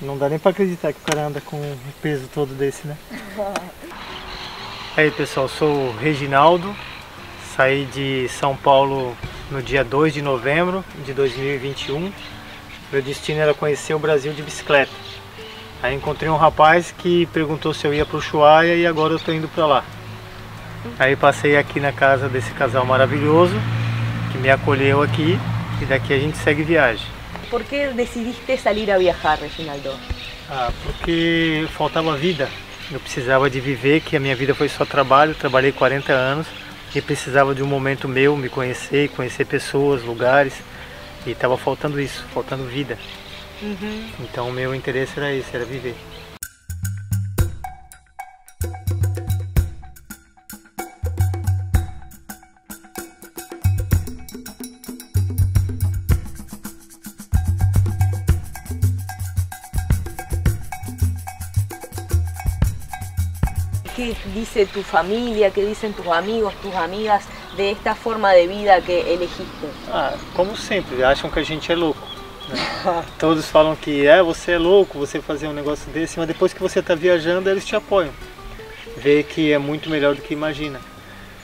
Não dá nem para acreditar que o cara anda com o peso todo desse, né? Aí pessoal, sou o Reginaldo, saí de São Paulo no dia 2 de novembro de 2021. Meu destino era conhecer o Brasil de bicicleta. Aí encontrei um rapaz que perguntou se eu ia para o Ushuaia e agora eu estou indo para lá. Aí passei aqui na casa desse casal maravilhoso que me acolheu aqui e daqui a gente segue viagem. ¿Por qué decidiste salir a viajar, Reginaldo? Ah, porque faltava vida. Eu precisava de viver, que a minha vida foi só trabalho, trabalhei 40 anos e precisava de um momento meu, me conhecer, conhecer pessoas, lugares. E estava faltando isso, faltando vida. Uhum. Então o meu interesse era esse, era viver. ¿Qué dice tu familia, qué dicen tus amigos, tus amigas de esta forma de vida que elegiste? Ah, como sempre, acham que a gente é louco. né? Todos falam que é, você é louco, você fazer um negócio desse, mas depois que você está viajando, eles te apoiam. Vê que é muito melhor do que imagina.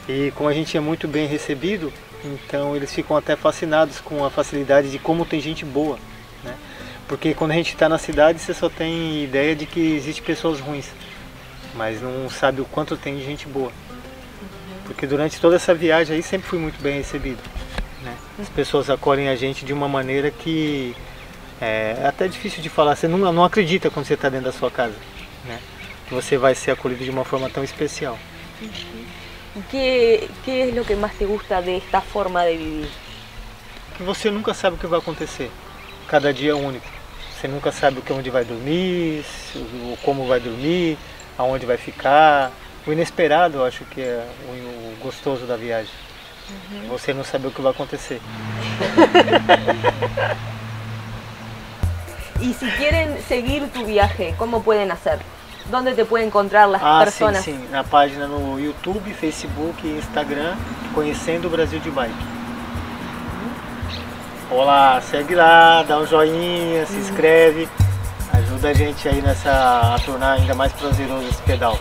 E como a gente é muito bem recebido, então eles ficam até fascinados com a facilidade de como tem gente boa. Né? Porque quando a gente está na cidade, você só tem ideia de que existe pessoas ruins, mas não sabe o quanto tem de gente boa. Porque durante toda essa viagem aí sempre fui muito bem recebido. né? As pessoas acolhem a gente de uma maneira que é até difícil de falar. Você não, não acredita quando você está dentro da sua casa, né? Que você vai ser acolhido de uma forma tão especial. ¿Qué, ¿Qué es lo que más te gusta de esta forma de vivir? Que você nunca sabe o que vai acontecer. Cada dia é único. Você nunca sabe o que onde vai dormir, o como vai dormir, aonde vai ficar. O inesperado, eu acho que é o, gostoso da viagem. Você não saber o que vai acontecer. Y si quieren seguir tu viaje, ¿cómo pueden hacer? ¿Dónde te pueden encontrar las Ah, sim, sim. Na página no YouTube, Facebook e Instagram, Conhecendo o Brasil de Bike. Olá, segue lá, dá um joinha, se inscreve. Ajuda a gente aí nessa a tornar ainda mais prazeroso esse pedal.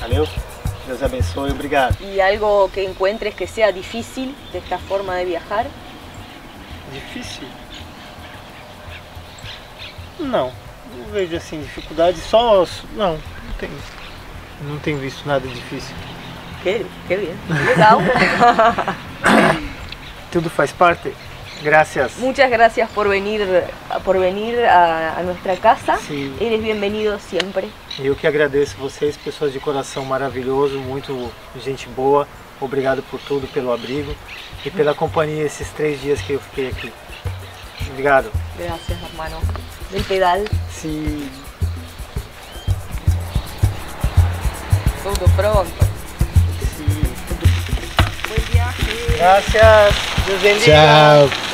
Valeu? Deus abençoe, obrigado. ¿Y algo que encuentres que sea difícil de esta forma de viajar? Difícil? Não, não vejo assim dificuldade, só. Não, não tenho. Não tenho visto nada difícil. Qué, qué bien. Legal. Tudo faz parte. Gracias. Muchas gracias por venir, por venir a, a nuestra casa. Sim. Eres bienvenido siempre. Eu que agradeço vocês, pessoas de coração maravilhoso, muito gente boa. Obrigado por tudo, pelo abrigo e pela companhia esses três dias que eu fiquei aqui. Obrigado. Gracias, hermano. Del pedal. Se Todo pronto. se Buen viaje. Gracias. Deus bendiga. Tchau.